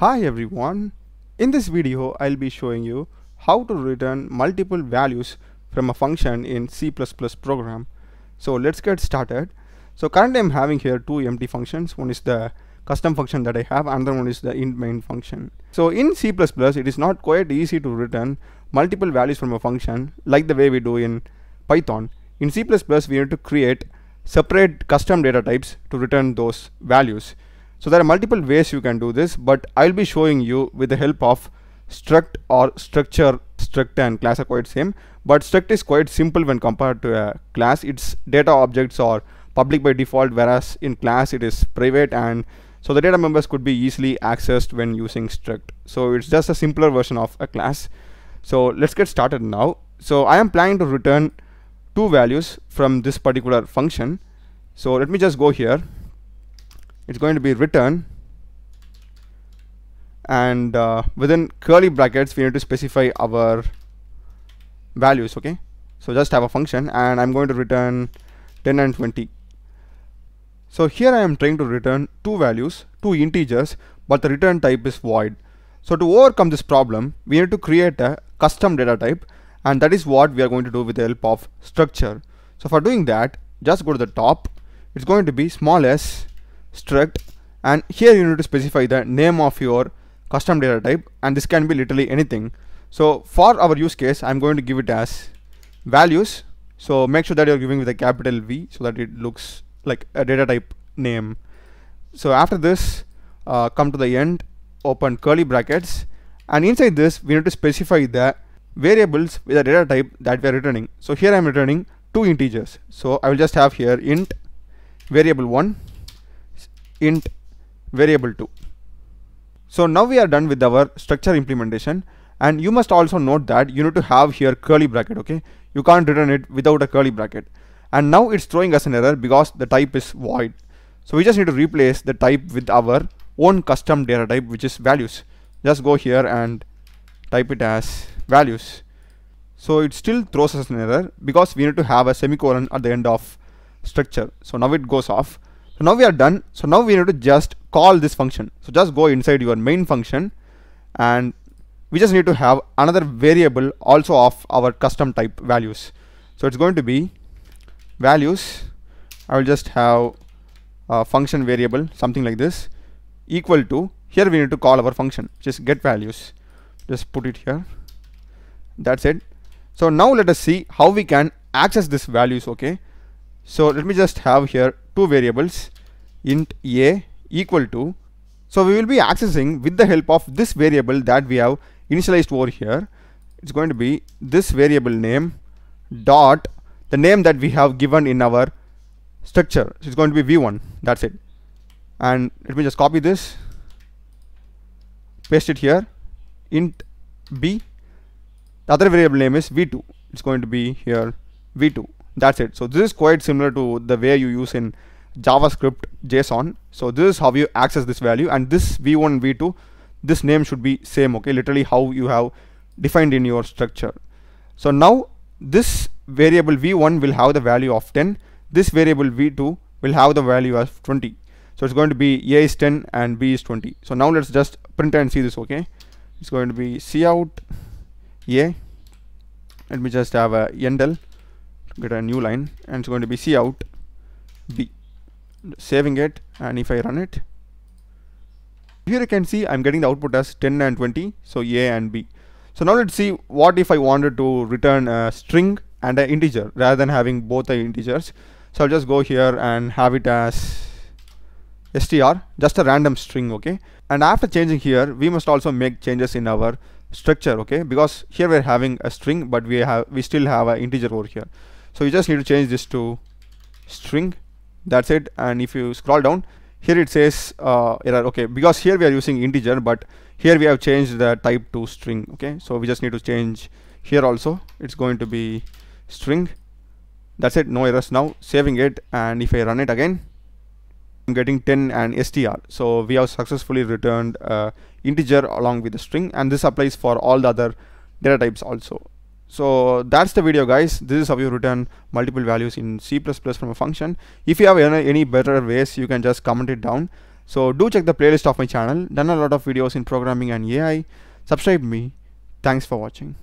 Hi everyone. In this video, I'll be showing you how to return multiple values from a function in C++ program. So let's get started. So currently I'm having here two empty functions. One is the custom function that I have, another one is the int main function. So in C++, it is not quite easy to return multiple values from a function like the way we do in Python. In C++, we need to create separate custom data types to return those values. So there are multiple ways you can do this, but I'll be showing you with the help of struct or structure. Struct and class are quite same, but struct is quite simple when compared to a class. Its data objects are public by default, whereas in class it is private and so the data members could be easily accessed when using struct. So it's just a simpler version of a class. So let's get started now. So I am planning to return two values from this particular function. So let me just go here it's going to be return and uh, within curly brackets we need to specify our values okay? So just have a function and I'm going to return 10 and 20 so here I am trying to return two values two integers but the return type is void. So to overcome this problem we need to create a custom data type and that is what we are going to do with the help of structure. So for doing that just go to the top. It's going to be small s struct and here you need to specify the name of your custom data type and this can be literally anything. So for our use case I'm going to give it as values. So make sure that you're giving with a capital V so that it looks like a data type name. So after this uh, come to the end open curly brackets and inside this we need to specify the variables with the data type that we are returning. So here I'm returning two integers. So I will just have here int variable 1 int variable 2 so now we are done with our structure implementation and you must also note that you need to have here curly bracket okay? You can't return it without a curly bracket. And now it's throwing us an error because the type is void. So we just need to replace the type with our own custom data type which is values. Just go here and type it as values. So it still throws us an error because we need to have a semicolon at the end of structure. So now it goes off so now we are done. So now we need to just call this function. So just go inside your main function and we just need to have another variable also of our custom type values. So it's going to be values. I will just have a function variable something like this equal to here we need to call our function just get values just put it here that's it so now let us see how we can access this values okay so let me just have here two variables int a equal to so we will be accessing with the help of this variable that we have initialized over here. It's going to be this variable name dot the name that we have given in our structure. So it's going to be v1 that's it. And let me just copy this paste it here int b. The other variable name is v2 it's going to be here v2 that's it. So this is quite similar to the way you use in javascript json. So this is how you access this value and this v1 and v2 this name should be same okay? Literally how you have defined in your structure. So now this variable v1 will have the value of 10 this variable v2 will have the value of 20 so it's going to be a is 10 and b is 20 so now let's just print and see this okay? It's going to be cout a. Let me just have a endl get a new line and it's going to be cout b. Saving it and if I run it here you can see I'm getting the output as 10 and 20 so a and b. So now let's see what if I wanted to return a string and an integer rather than having both the integers. So I'll just go here and have it as str just a random string okay? And after changing here we must also make changes in our structure okay? Because here we're having a string but we have we still have an integer over here so you just need to change this to string that's it. And if you scroll down here it says uh, error okay because here we are using integer but here we have changed the type to string okay. So we just need to change here also it's going to be string that's it no errors now saving it. And if I run it again I'm getting 10 and str so we have successfully returned uh, integer along with the string and this applies for all the other data types also so that's the video guys. This is how you return multiple values in C++ from a function. If you have any, any better ways you can just comment it down. So do check the playlist of my channel. Done a lot of videos in programming and ai subscribe me. Thanks for watching